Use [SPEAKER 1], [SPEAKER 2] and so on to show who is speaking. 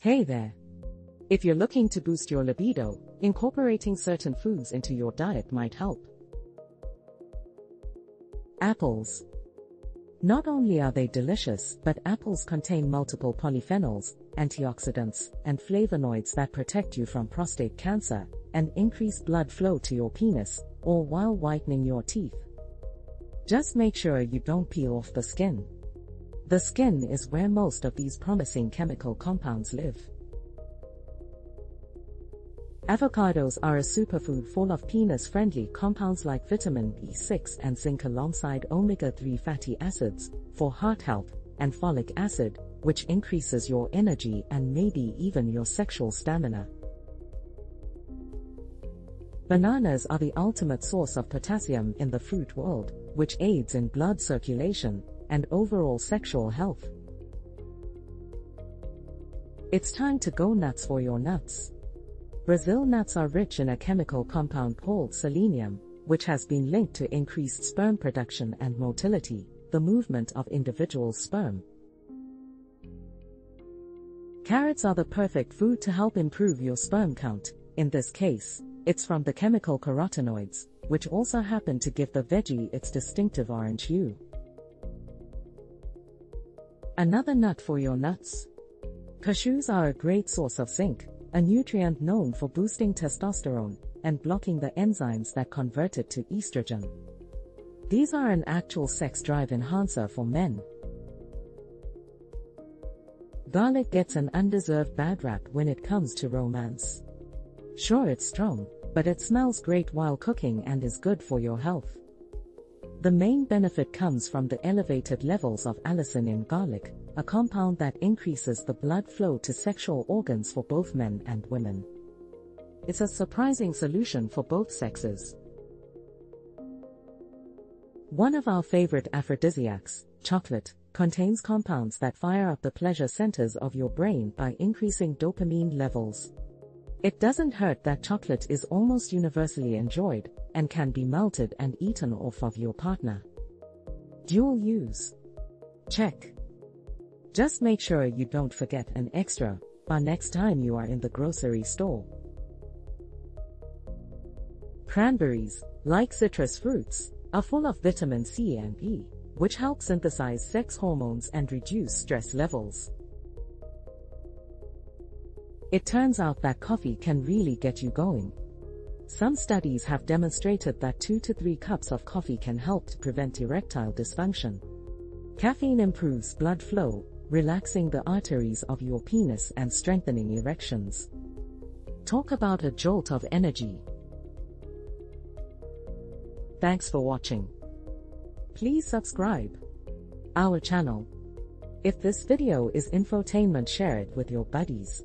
[SPEAKER 1] Hey there. If you're looking to boost your libido, incorporating certain foods into your diet might help. Apples. Not only are they delicious, but apples contain multiple polyphenols, antioxidants, and flavonoids that protect you from prostate cancer and increase blood flow to your penis, all while whitening your teeth. Just make sure you don't peel off the skin. The skin is where most of these promising chemical compounds live. Avocados are a superfood full of penis-friendly compounds like vitamin B6 and zinc alongside omega-3 fatty acids for heart health and folic acid, which increases your energy and maybe even your sexual stamina. Bananas are the ultimate source of potassium in the fruit world, which aids in blood circulation and overall sexual health. It's time to go nuts for your nuts. Brazil nuts are rich in a chemical compound called selenium, which has been linked to increased sperm production and motility, the movement of individual sperm. Carrots are the perfect food to help improve your sperm count. In this case, it's from the chemical carotenoids, which also happen to give the veggie its distinctive orange hue. Another nut for your nuts. Cashews are a great source of zinc, a nutrient known for boosting testosterone and blocking the enzymes that convert it to estrogen. These are an actual sex drive enhancer for men. Garlic gets an undeserved bad rap when it comes to romance. Sure, it's strong, but it smells great while cooking and is good for your health. The main benefit comes from the elevated levels of allicin in garlic, a compound that increases the blood flow to sexual organs for both men and women. It's a surprising solution for both sexes. One of our favorite aphrodisiacs, chocolate, contains compounds that fire up the pleasure centers of your brain by increasing dopamine levels. It doesn't hurt that chocolate is almost universally enjoyed and can be melted and eaten off of your partner. Dual use. Check. Just make sure you don't forget an extra bar next time you are in the grocery store. Cranberries, like citrus fruits, are full of vitamin C and E, which help synthesize sex hormones and reduce stress levels. It turns out that coffee can really get you going. Some studies have demonstrated that 2 to 3 cups of coffee can help to prevent erectile dysfunction. Caffeine improves blood flow, relaxing the arteries of your penis and strengthening erections. Talk about a jolt of energy. Thanks for watching. Please subscribe our channel. If this video is infotainment share it with your buddies.